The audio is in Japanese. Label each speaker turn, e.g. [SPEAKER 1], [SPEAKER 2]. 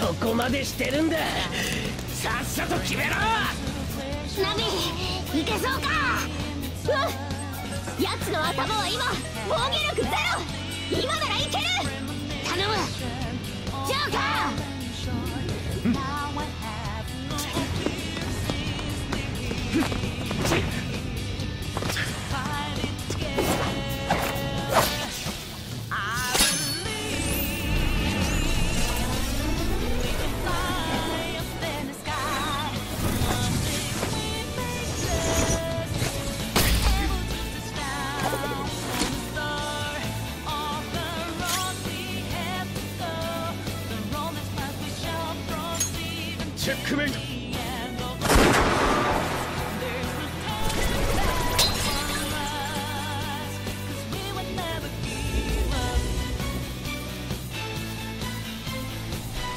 [SPEAKER 1] ここまでしてるんだ。さっさと決めろ。
[SPEAKER 2] ナビいけそうか？うん。奴の頭は今防御力ゼロ。今ならいける。頼む。ジョーカー
[SPEAKER 1] チェックメイト。